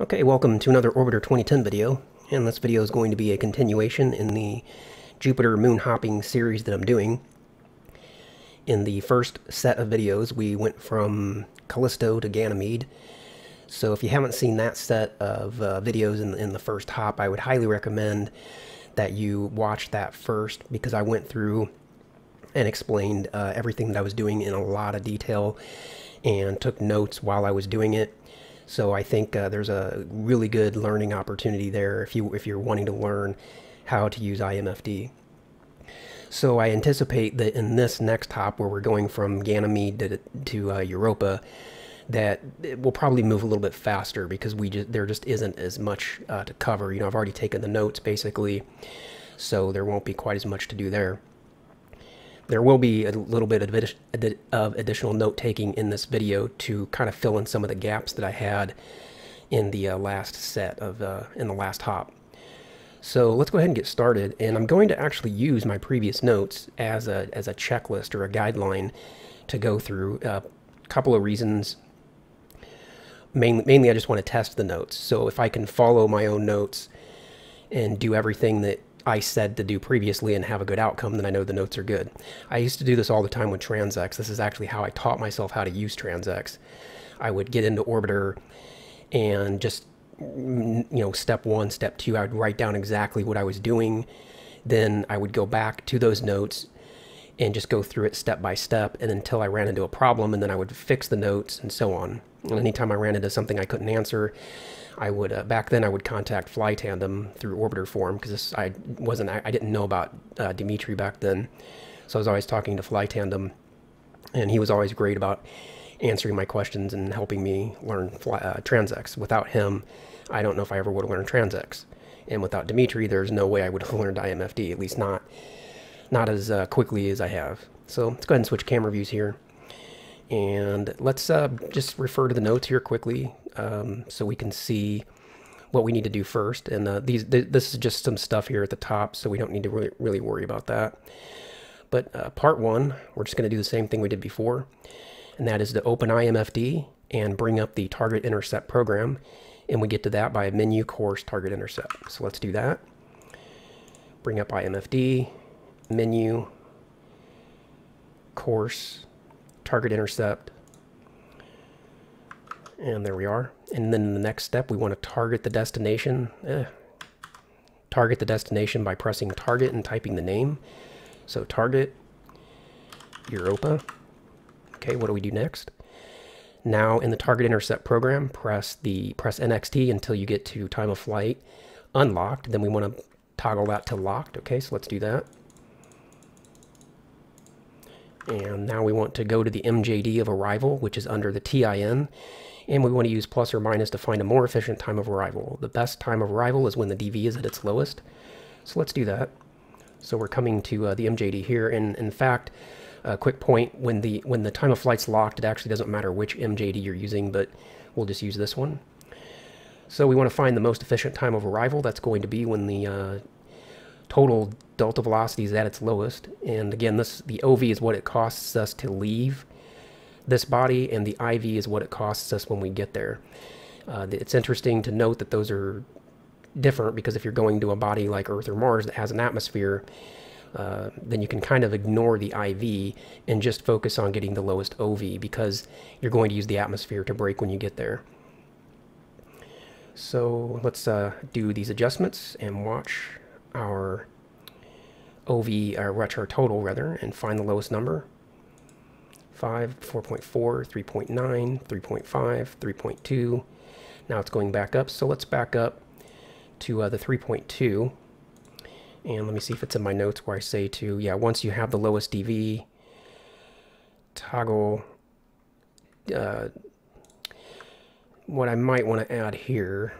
Okay, welcome to another Orbiter 2010 video, and this video is going to be a continuation in the Jupiter moon hopping series that I'm doing. In the first set of videos, we went from Callisto to Ganymede, so if you haven't seen that set of uh, videos in, in the first hop, I would highly recommend that you watch that first, because I went through and explained uh, everything that I was doing in a lot of detail and took notes while I was doing it. So I think uh, there's a really good learning opportunity there if you if you're wanting to learn how to use IMFD. So I anticipate that in this next hop, where we're going from Ganymede to, to uh, Europa, that it will probably move a little bit faster because we just there just isn't as much uh, to cover. You know, I've already taken the notes basically, so there won't be quite as much to do there. There will be a little bit of additional note taking in this video to kind of fill in some of the gaps that I had in the uh, last set of uh, in the last hop. So let's go ahead and get started. And I'm going to actually use my previous notes as a as a checklist or a guideline to go through. A uh, couple of reasons. Mainly, mainly, I just want to test the notes. So if I can follow my own notes and do everything that I said to do previously and have a good outcome, then I know the notes are good. I used to do this all the time with TransX. This is actually how I taught myself how to use TransX. I would get into Orbiter and just, mm, you know, step one, step two, I would write down exactly what I was doing. Then I would go back to those notes and just go through it step by step and until I ran into a problem and then I would fix the notes and so on. And anytime I ran into something I couldn't answer, I would uh, back then I would contact FlyTandem through Orbiter Forum because I wasn't I, I, didn't know about uh, Dimitri back then, so I was always talking to FlyTandem, and he was always great about answering my questions and helping me learn fly, uh, TransX. Without him, I don't know if I ever would have learned TransX, and without Dimitri, there's no way I would have learned IMFD. At least not not as uh, quickly as I have. So let's go ahead and switch camera views here. And let's uh, just refer to the notes here quickly um, so we can see what we need to do first. And uh, these th this is just some stuff here at the top, so we don't need to really, really worry about that. But uh, part one, we're just going to do the same thing we did before, and that is to open IMFD and bring up the target intercept program. And we get to that by menu course target intercept. So let's do that. Bring up IMFD, menu, course, target intercept. And there we are. And then the next step, we want to target the destination. Eh. Target the destination by pressing target and typing the name. So target Europa. Okay, what do we do next? Now in the target intercept program, press the press NXT until you get to time of flight unlocked. Then we want to toggle that to locked. Okay, so let's do that. And now we want to go to the MJD of arrival, which is under the TIN. And we want to use plus or minus to find a more efficient time of arrival. The best time of arrival is when the DV is at its lowest. So let's do that. So we're coming to uh, the MJD here. And in fact, a quick point, when the when the time of flight's locked, it actually doesn't matter which MJD you're using, but we'll just use this one. So we want to find the most efficient time of arrival. That's going to be when the uh, total delta velocity is at its lowest. And again, this the OV is what it costs us to leave this body, and the IV is what it costs us when we get there. Uh, it's interesting to note that those are different because if you're going to a body like Earth or Mars that has an atmosphere, uh, then you can kind of ignore the IV and just focus on getting the lowest OV because you're going to use the atmosphere to brake when you get there. So let's uh, do these adjustments and watch our OV, or watch our total rather, and find the lowest number. 5, 4.4, 3.9, 3.5, 3.2. Now it's going back up, so let's back up to uh, the 3.2. And let me see if it's in my notes where I say to, yeah, once you have the lowest DV, toggle, uh, what I might want to add here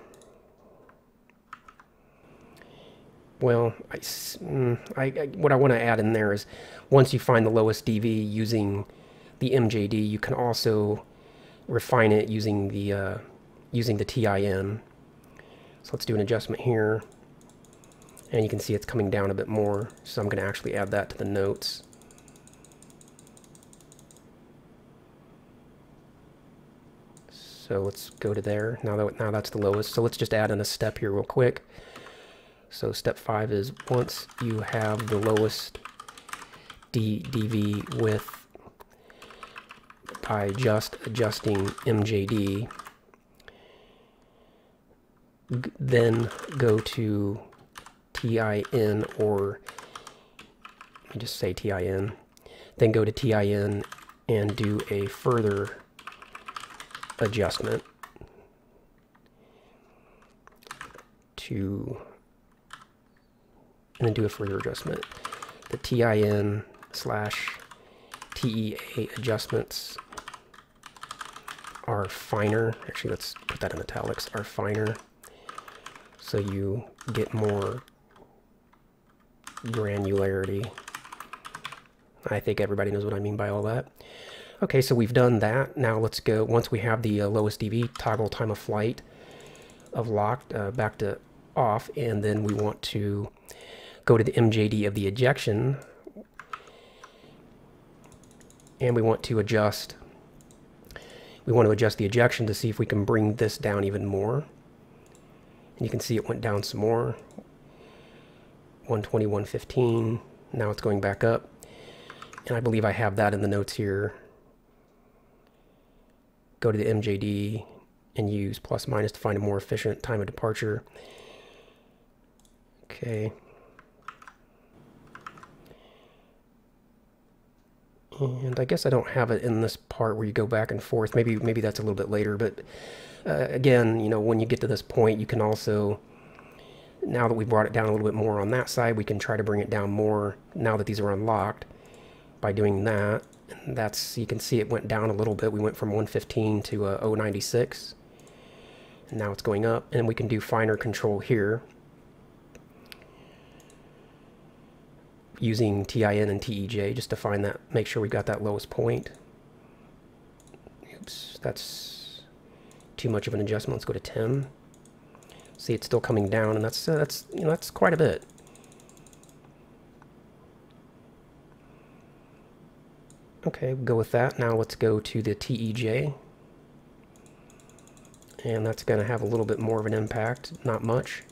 well, I, mm, I, I, what I want to add in there is once you find the lowest DV using the MJD, you can also refine it using the uh, using the TIN. So let's do an adjustment here. And you can see it's coming down a bit more. So I'm going to actually add that to the notes. So let's go to there. Now that now that's the lowest. So let's just add in a step here real quick. So step five is once you have the lowest D DV width by just adjusting MJD, then go to TIN or let me just say TIN, then go to TIN and do a further adjustment to and then do a further adjustment. The TIN slash TEA adjustments are finer. Actually, let's put that in italics. Are finer. So you get more granularity. I think everybody knows what I mean by all that. Okay, so we've done that. Now let's go, once we have the uh, lowest DV, toggle time of flight of locked uh, back to off, and then we want to go to the MJD of the ejection, and we want to adjust, we want to adjust the ejection to see if we can bring this down even more. And you can see it went down some more. 120, 115. Now it's going back up. And I believe I have that in the notes here go to the MJD and use plus minus to find a more efficient time of departure. Okay. And I guess I don't have it in this part where you go back and forth. Maybe maybe that's a little bit later. But uh, again, you know, when you get to this point, you can also, now that we've brought it down a little bit more on that side, we can try to bring it down more now that these are unlocked by doing that And that's you can see it went down a little bit. We went from 115 to uh, 096. And now it's going up, and we can do finer control here using TIN and TEJ just to find that, make sure we got that lowest point. Oops, that's too much of an adjustment. Let's go to 10. See, it's still coming down, and that's uh, that's you know that's quite a bit. Okay, go with that. Now let's go to the TEJ. And that's going to have a little bit more of an impact, not much.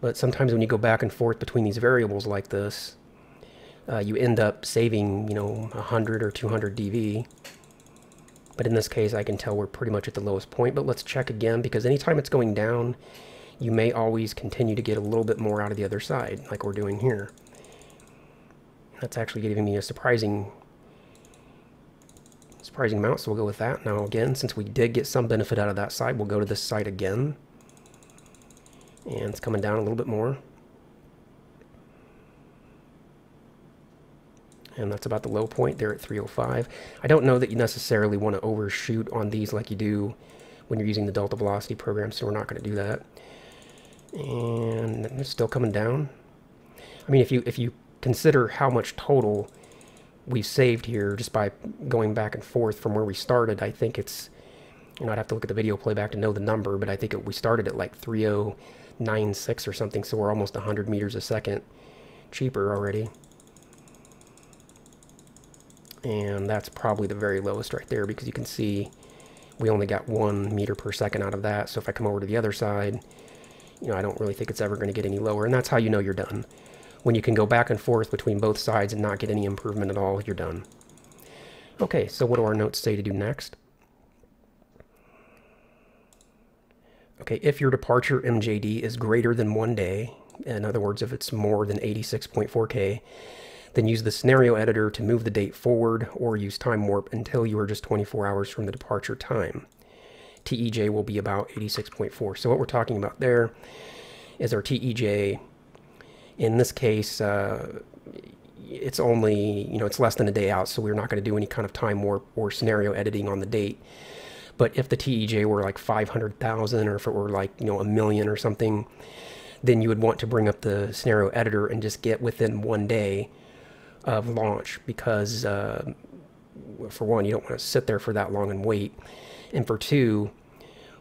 But sometimes when you go back and forth between these variables like this, uh, you end up saving, you know, 100 or 200 dV. But in this case, I can tell we're pretty much at the lowest point. But let's check again, because anytime it's going down, you may always continue to get a little bit more out of the other side, like we're doing here. That's actually giving me a surprising surprising amount, so we'll go with that. Now again, since we did get some benefit out of that side, we'll go to this side again. And it's coming down a little bit more. And that's about the low point there at 305. I don't know that you necessarily want to overshoot on these like you do when you're using the delta velocity program, so we're not going to do that. And it's still coming down. I mean, if you if you consider how much total we've saved here just by going back and forth from where we started. I think it's, you know, I'd have to look at the video playback to know the number, but I think it, we started at like 3096 or something, so we're almost 100 meters a second cheaper already. And that's probably the very lowest right there because you can see we only got one meter per second out of that. So if I come over to the other side, you know, I don't really think it's ever going to get any lower. And that's how you know you're done. When you can go back and forth between both sides and not get any improvement at all, you're done. Okay, so what do our notes say to do next? Okay, if your departure MJD is greater than one day, in other words, if it's more than 86.4K, then use the scenario editor to move the date forward or use time warp until you are just 24 hours from the departure time. TEJ will be about 86.4. So what we're talking about there is our TEJ in this case, uh, it's only, you know, it's less than a day out, so we're not going to do any kind of time warp or scenario editing on the date. But if the TEJ were like 500,000 or if it were like, you know, a million or something, then you would want to bring up the scenario editor and just get within one day of launch because, uh, for one, you don't want to sit there for that long and wait. And for two,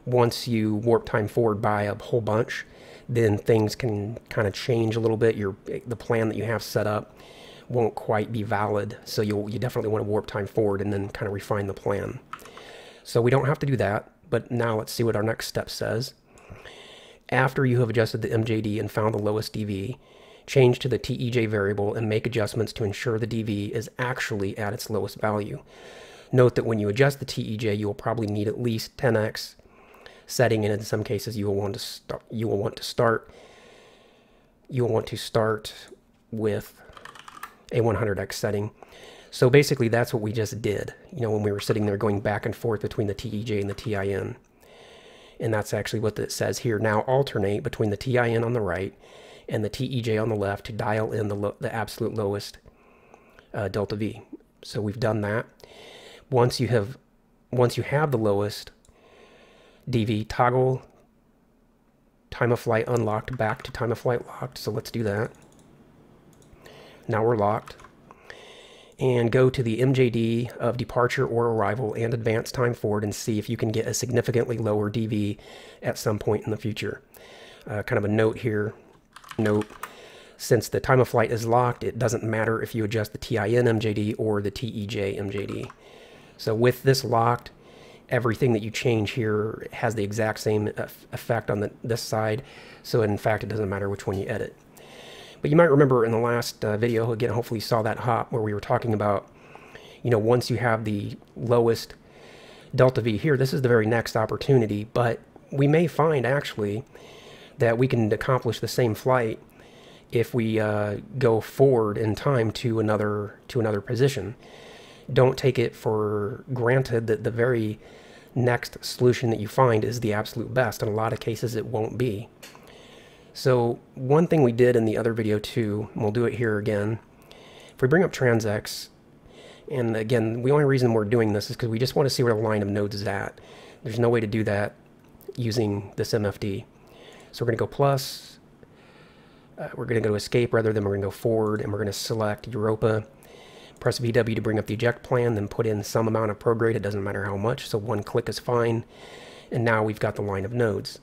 once you warp time forward by a whole bunch, then things can kind of change a little bit. Your the plan that you have set up won't quite be valid, so you you definitely want to warp time forward and then kind of refine the plan. So we don't have to do that, but now let's see what our next step says. After you have adjusted the MJD and found the lowest DV, change to the TEJ variable and make adjustments to ensure the DV is actually at its lowest value. Note that when you adjust the TEJ, you will probably need at least 10x setting, and in some cases, you will want to start. You will want to start. You will want to start with a 100x setting. So basically, that's what we just did. You know, when we were sitting there going back and forth between the TEJ and the TIN, and that's actually what it says here. Now alternate between the TIN on the right and the TEJ on the left to dial in the, the absolute lowest uh, delta V. So we've done that. Once you have once you have the lowest DV, toggle time of flight unlocked back to time of flight locked. So let's do that. Now we're locked. And go to the MJD of departure or arrival and advance time forward and see if you can get a significantly lower DV at some point in the future. Uh, kind of a note here. Note, since the time of flight is locked, it doesn't matter if you adjust the TIN MJD or the TEJ MJD. So with this locked, everything that you change here has the exact same effect on the, this side. So in fact, it doesn't matter which one you edit. But you might remember in the last uh, video, again, hopefully you saw that hop where we were talking about, you know, once you have the lowest delta V here, this is the very next opportunity. But we may find actually that we can accomplish the same flight if we uh, go forward in time to another to another position don't take it for granted that the very next solution that you find is the absolute best. In a lot of cases, it won't be. So one thing we did in the other video too, and we'll do it here again, if we bring up TransX, and again, the only reason we're doing this is because we just want to see where the line of nodes is at. There's no way to do that using this MFD. So we're going to go plus, uh, we're going to go to escape rather than we're going to go forward, and we're going to select Europa. Press VW to bring up the eject plan, then put in some amount of prograde. It doesn't matter how much, so one click is fine. And now we've got the line of nodes.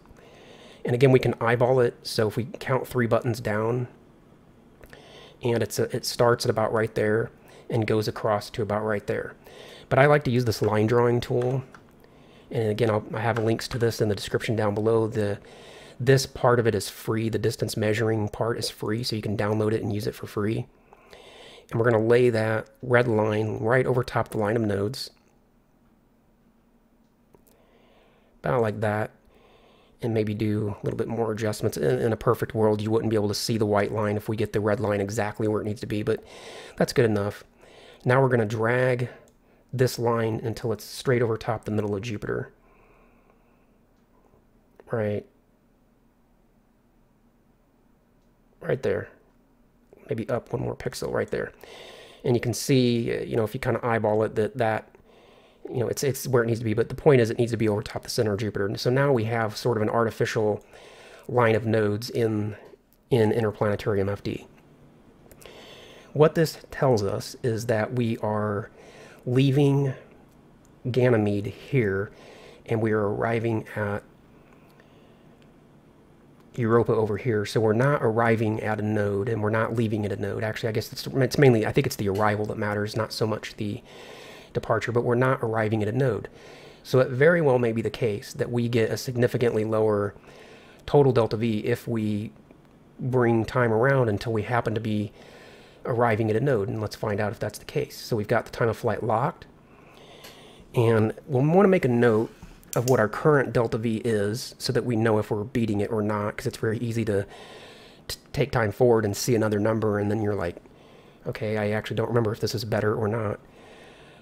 And again, we can eyeball it. So if we count three buttons down, and it's a, it starts at about right there and goes across to about right there. But I like to use this line drawing tool. And again, I'll, I have links to this in the description down below. The This part of it is free. The distance measuring part is free, so you can download it and use it for free. And we're going to lay that red line right over top the line of nodes. About like that. And maybe do a little bit more adjustments. In, in, a perfect world, you wouldn't be able to see the white line if we get the red line exactly where it needs to be, but that's good enough. Now we're going to drag this line until it's straight over top the middle of Jupiter. Right. Right there maybe up one more pixel right there. And you can see, uh, you know, if you kind of eyeball it, that that, you know, it's, it's where it needs to be. But the point is it needs to be over top the center of Jupiter. And so now we have sort of an artificial line of nodes in, in interplanetary MFD. What this tells us is that we are leaving Ganymede here and we are arriving at Europa over here. So we're not arriving at a node and we're not leaving at a node. Actually, I guess it's, it's mainly, I think it's the arrival that matters, not so much the departure, but we're not arriving at a node. So it very well may be the case that we get a significantly lower total delta V if we bring time around until we happen to be arriving at a node. And let's find out if that's the case. So we've got the time of flight locked. And we'll want to make a note of what our current delta V is so that we know if we're beating it or not because it's very easy to, to, take time forward and see another number and then you're like, okay, I actually don't remember if this is better or not.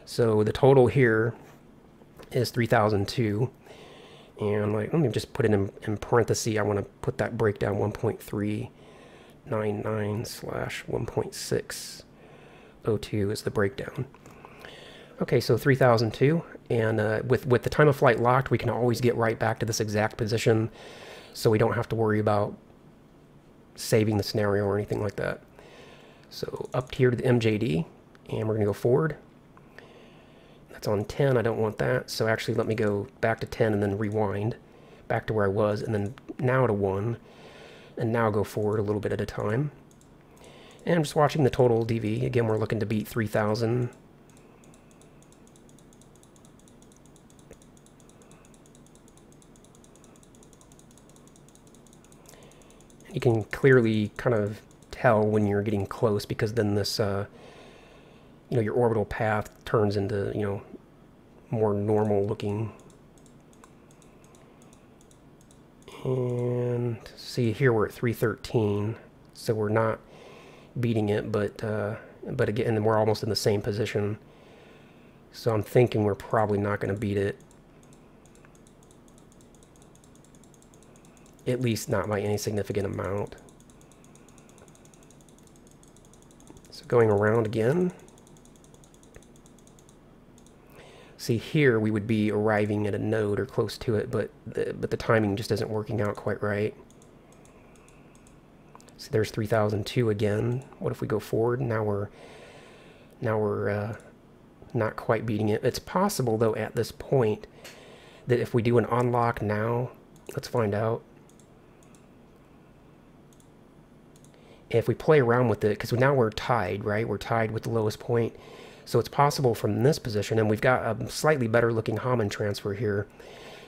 So the total here is 3002 and like let me just put it in, in parentheses. I want to put that breakdown 1.399 slash 1.602 is the breakdown. Okay, so 3002 and uh, with, with the time of flight locked, we can always get right back to this exact position so we don't have to worry about saving the scenario or anything like that. So up here to the MJD, and we're going to go forward. It's on 10, I don't want that, so actually let me go back to 10 and then rewind back to where I was, and then now to 1, and now go forward a little bit at a time. And I'm just watching the total DV. Again, we're looking to beat 3,000. You can clearly kind of tell when you're getting close because then this uh, you know, your orbital path turns into, you know, more normal looking. And see here we're at 313, so we're not beating it, but uh, but again we're almost in the same position. So I'm thinking we're probably not going to beat it. At least not by any significant amount. So going around again. See here we would be arriving at a node or close to it, but the, but the timing just isn't working out quite right. So there's 3002 again. What if we go forward? Now we're now we're uh, not quite beating it. It's possible, though, at this point, that if we do an unlock now, let's find out. If we play around with it, because now we're tied, right? We're tied with the lowest point. So it's possible from this position, and we've got a slightly better looking Hohmann transfer here.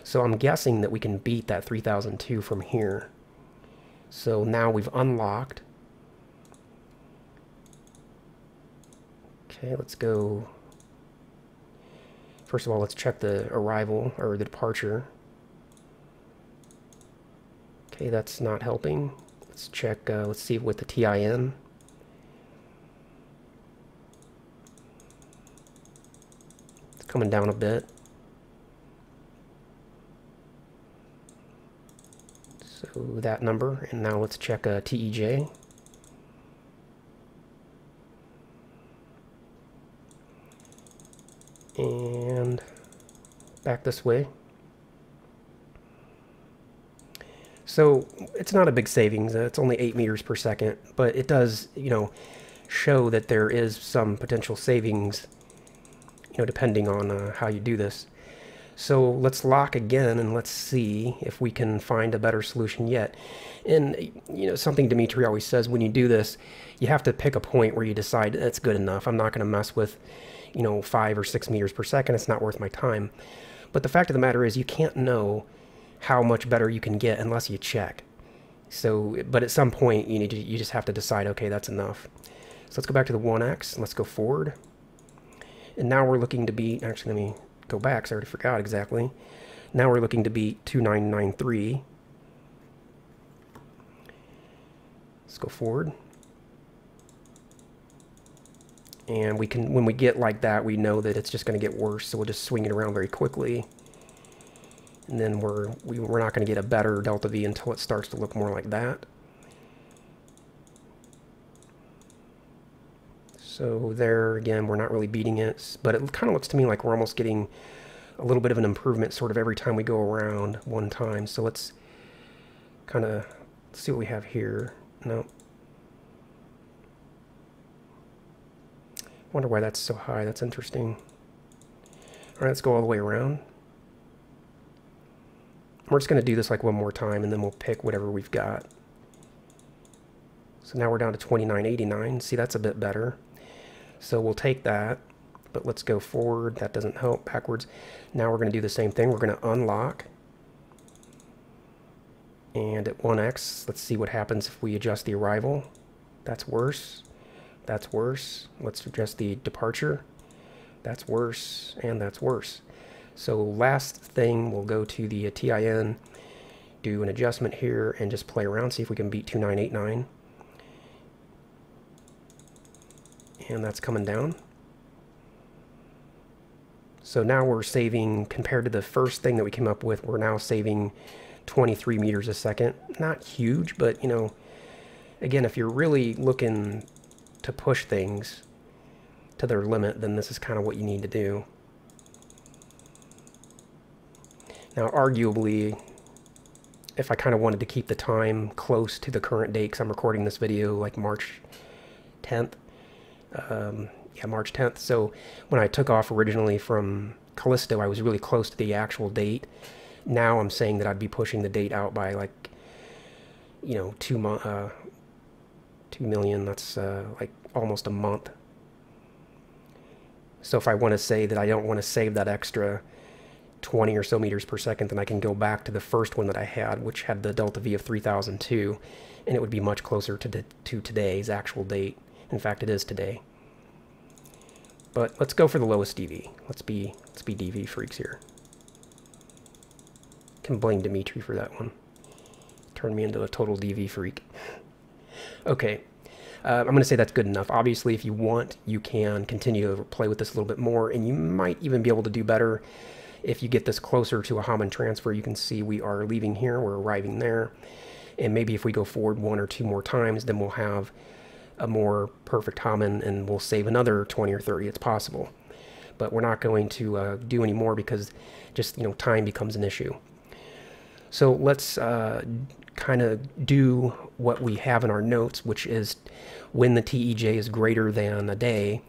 So I'm guessing that we can beat that 3002 from here. So now we've unlocked. Okay, let's go First of all, let's check the arrival or the departure. Okay, that's not helping. Let's check, uh, let's see with the TIN. Coming down a bit. So that number, and now let's check uh, TEJ. and back this way. So it's not a big savings. It's only 8 meters per second, but it does, you know, show that there is some potential savings, you know, depending on uh, how you do this. So let's lock again and let's see if we can find a better solution yet. And, you know, something Dimitri always says, when you do this, you have to pick a point where you decide that's good enough. I'm not going to mess with you know, five or six meters per second. It's not worth my time. But the fact of the matter is, you can't know how much better you can get unless you check. So, but at some point, you need to, you just have to decide, okay, that's enough. So let's go back to the 1x. Let's go forward. And now we're looking to beat, actually, let me go back, so I already forgot exactly. Now we're looking to beat 2993. Let's go forward and we can when we get like that we know that it's just going to get worse so we'll just swing it around very quickly and then we're we, we're not going to get a better delta V until it starts to look more like that so there again we're not really beating it but it kind of looks to me like we're almost getting a little bit of an improvement sort of every time we go around one time so let's kind of see what we have here no Wonder why that's so high. That's interesting. All right, let's go all the way around. We're just going to do this like one more time, and then we'll pick whatever we've got. So now we're down to 2989. See, that's a bit better. So we'll take that, but let's go forward. That doesn't help. Backwards. Now we're going to do the same thing. We're going to unlock. And at 1x, let's see what happens if we adjust the arrival. That's worse. That's worse. Let's adjust the departure. That's worse, and that's worse. So last thing, we'll go to the TIN, do an adjustment here, and just play around, see if we can beat 2989. And that's coming down. So now we're saving, compared to the first thing that we came up with, we're now saving 23 meters a second. Not huge, but, you know, again, if you're really looking to push things to their limit, then this is kind of what you need to do. Now, arguably, if I kind of wanted to keep the time close to the current date, because I'm recording this video like March 10th, um, yeah, March 10th. So when I took off originally from Callisto, I was really close to the actual date. Now I'm saying that I'd be pushing the date out by like, you know, two uh, 2 million, that's uh, like almost a month. So if I want to say that I don't want to save that extra 20 or so meters per second, then I can go back to the first one that I had, which had the delta V of 3002, and it would be much closer to, the, to today's actual date. In fact, it is today. But let's go for the lowest DV. Let's be let's be DV freaks here. Can blame Dimitri for that one. Turn me into a total DV freak. okay, uh, I'm going to say that's good enough. Obviously, if you want, you can continue to play with this a little bit more, and you might even be able to do better if you get this closer to a Hohmann transfer. You can see we are leaving here, we're arriving there, and maybe if we go forward one or two more times, then we'll have a more perfect Hohmann, and we'll save another 20 or 30. It's possible, but we're not going to uh, do any more because just you know time becomes an issue. So let's uh, kind of do what we have in our notes, which is when the TEJ is greater than a day,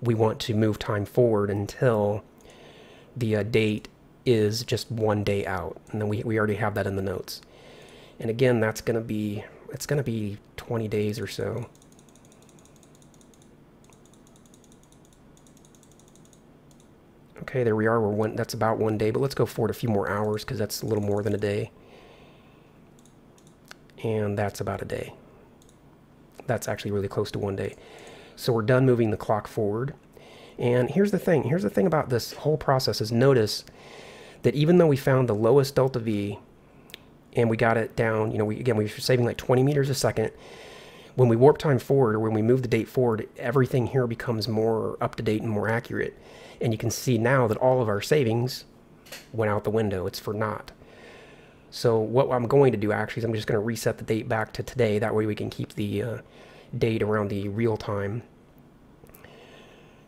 we want to move time forward until the uh, date is just one day out. And then we, we already have that in the notes. And again, that's going to be, it's going to be 20 days or so. Okay, there we are. We're one. That's about one day, but let's go forward a few more hours because that's a little more than a day. And that's about a day. That's actually really close to one day. So we're done moving the clock forward. And here's the thing. Here's the thing about this whole process is notice that even though we found the lowest delta V and we got it down, you know, we again we were saving like 20 meters a second. When we warp time forward or when we move the date forward, everything here becomes more up to date and more accurate. And you can see now that all of our savings went out the window. It's for naught. So what I'm going to do actually is I'm just going to reset the date back to today. That way we can keep the uh, date around the real time.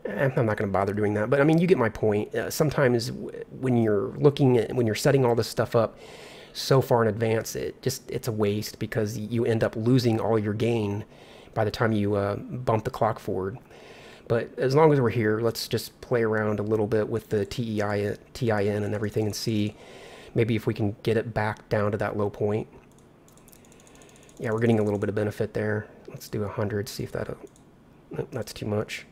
Eh, I'm not going to bother doing that, but I mean, you get my point. Uh, sometimes when you're looking at, when you're setting all this stuff up so far in advance, it just, it's a waste because you end up losing all your gain by the time you uh, bump the clock forward. But as long as we're here, let's just play around a little bit with the TEI, TIN and everything and see maybe if we can get it back down to that low point. Yeah, we're getting a little bit of benefit there. Let's do 100, see if that, uh, that's too much.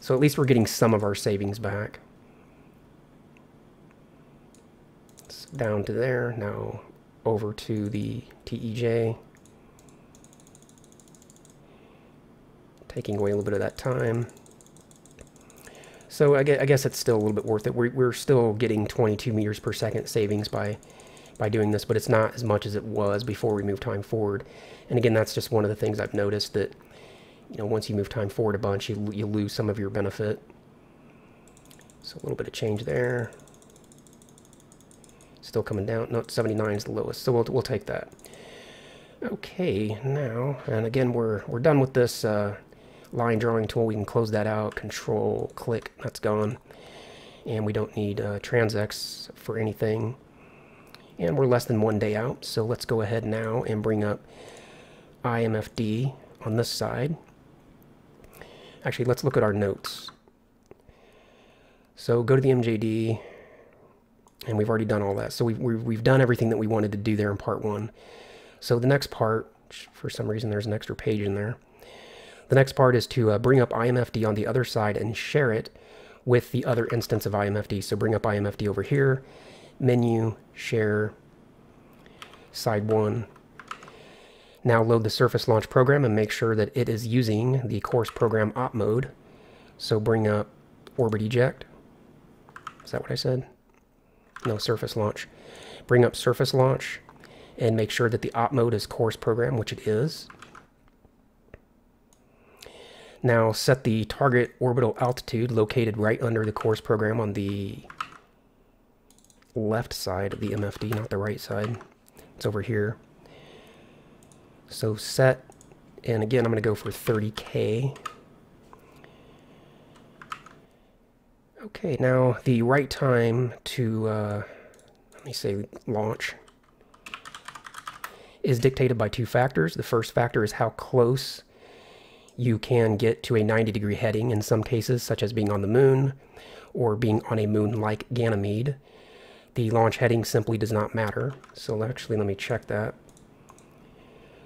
So at least we're getting some of our savings back. It's down to there, now over to the TEJ. Taking away a little bit of that time. So I guess, it's still a little bit worth it. We're, we're still getting 22 meters per second savings by by doing this, but it's not as much as it was before we move time forward. And again, that's just one of the things I've noticed that, you know, once you move time forward a bunch, you, you lose some of your benefit. So a little bit of change there. Still coming down. No, 79 is the lowest, so we'll, we'll take that. Okay, now, and again, we're, we're done with this uh, line drawing tool, we can close that out, control, click, that's gone. And we don't need uh, for anything. And we're less than one day out, so let's go ahead now and bring up IMFD on this side. Actually, let's look at our notes. So go to the MJD, and we've already done all that. So we've, we've done everything that we wanted to do there in part one. So the next part, for some reason there's an extra page in there. The next part is to uh, bring up IMFD on the other side and share it with the other instance of IMFD. So bring up IMFD over here, menu, share, side one. Now load the Surface Launch program and make sure that it is using the course program op mode. So bring up Orbit Eject. Is that what I said? No, Surface Launch. Bring up Surface Launch and make sure that the op mode is course program, which it is. Now set the target orbital altitude located right under the course program on the left side of the MFD, not the right side. It's over here. So set, and again, I'm going to go for 30K. Okay, now the right time to, uh, let me say launch, is dictated by two factors. The first factor is how close you can get to a 90 degree heading in some cases, such as being on the moon or being on a moon like Ganymede. The launch heading simply does not matter. So actually, let me check that.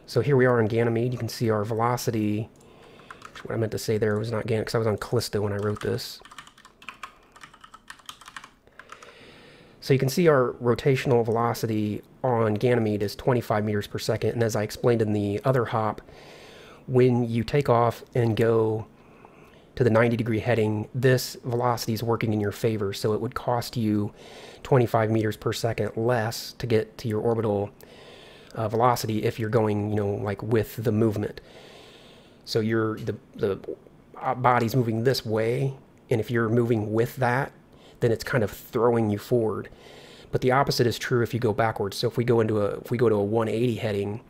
So here we are on Ganymede. You can see our velocity. What I meant to say there was not Ganymede, because I was on Callisto when I wrote this. So you can see our rotational velocity on Ganymede is 25 meters per second. And as I explained in the other hop, when you take off and go to the 90 degree heading, this velocity is working in your favor. So it would cost you 25 meters per second less to get to your orbital uh, velocity if you're going, you know, like with the movement. So you're the the uh, body's moving this way, and if you're moving with that, then it's kind of throwing you forward. But the opposite is true if you go backwards. So if we go into a if we go to a 180 heading,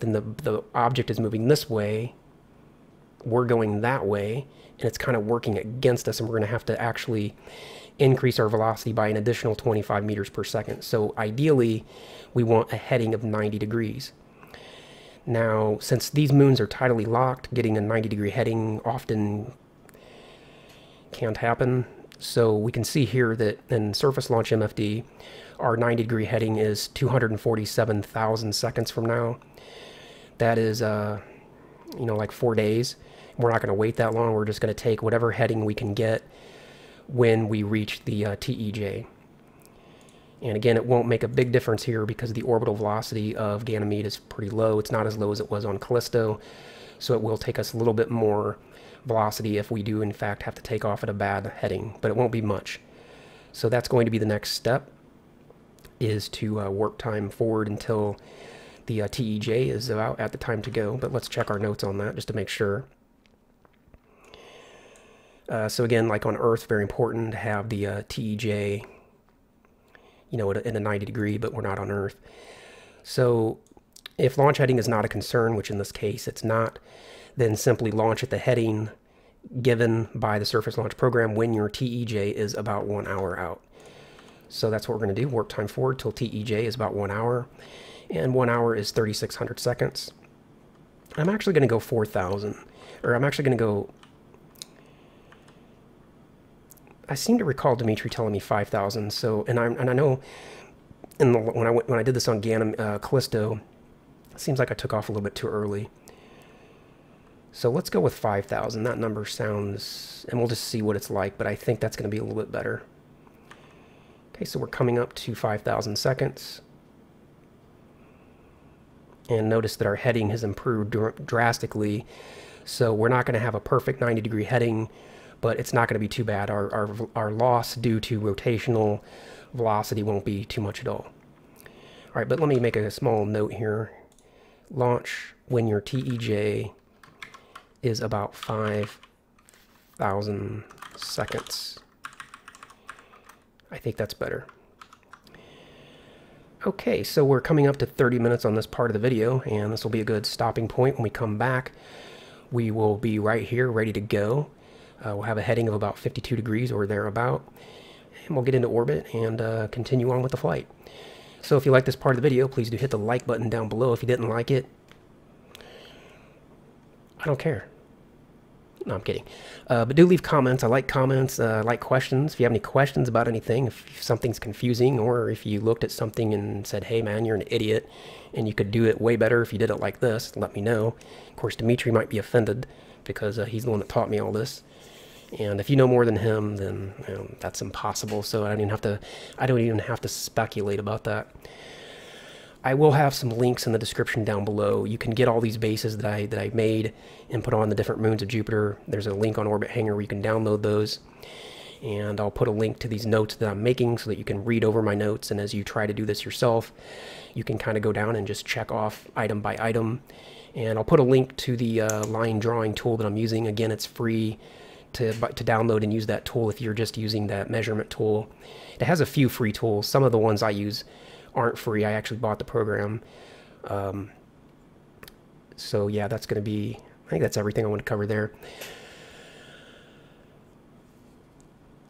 then the the object is moving this way. We're going that way, and it's kind of working against us, and we're going to have to actually increase our velocity by an additional 25 meters per second. So ideally, we want a heading of 90 degrees. Now, since these moons are tidally locked, getting a 90 degree heading often can't happen. So we can see here that in surface launch MFD, our 90 degree heading is 247,000 seconds from now. That is, uh, you know, like four days. We're not going to wait that long. We're just going to take whatever heading we can get when we reach the uh, TEJ. And again, it won't make a big difference here because the orbital velocity of Ganymede is pretty low. It's not as low as it was on Callisto, so it will take us a little bit more velocity if we do in fact have to take off at a bad heading, but it won't be much. So that's going to be the next step, is to uh, work time forward until the uh, TEJ is about at the time to go. But let's check our notes on that just to make sure. Uh, so again, like on Earth, very important to have the uh, TEJ, you know, in a 90 degree, but we're not on Earth. So if launch heading is not a concern, which in this case it's not, then simply launch at the heading given by the Surface Launch Program when your TEJ is about one hour out. So that's what we're going to do. Warp time forward till TEJ is about one hour. And one hour is 3,600 seconds. I'm actually going to go 4,000. Or I'm actually going to go I seem to recall Dimitri telling me 5,000. So, and I and I know in the, when I went, when I did this on Ganem uh, Callisto, it seems like I took off a little bit too early. So let's go with 5,000. That number sounds, and we'll just see what it's like, but I think that's going to be a little bit better. Okay, so we're coming up to 5,000 seconds. And notice that our heading has improved dr drastically. So we're not going to have a perfect 90 degree heading but it's not going to be too bad. Our, our, our loss due to rotational velocity won't be too much at all. All right, but let me make a small note here. Launch when your TEJ is about 5,000 seconds. I think that's better. Okay, so we're coming up to 30 minutes on this part of the video, and this will be a good stopping point when we come back. We will be right here ready to go. Uh, we'll have a heading of about 52 degrees or thereabout, and we'll get into orbit and uh, continue on with the flight. So if you like this part of the video, please do hit the like button down below. If you didn't like it, I don't care. No, I'm kidding. Uh, but do leave comments. I like comments. Uh, I like questions. If you have any questions about anything, if something's confusing, or if you looked at something and said, hey man, you're an idiot, and you could do it way better if you did it like this, let me know. Of course, Dimitri might be offended because uh, he's the one that taught me all this. And if you know more than him, then you know, that's impossible. So I don't even have to. I don't even have to speculate about that. I will have some links in the description down below. You can get all these bases that I that I made and put on the different moons of Jupiter. There's a link on Orbit Hangar where you can download those. And I'll put a link to these notes that I'm making so that you can read over my notes. And as you try to do this yourself, you can kind of go down and just check off item by item. And I'll put a link to the uh, line drawing tool that I'm using. Again, it's free to, to download and use that tool if you're just using that measurement tool. It has a few free tools. Some of the ones I use aren't free. I actually bought the program. Um, so yeah, that's going to be, I think that's everything I want to cover there.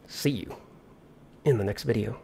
See you in the next video.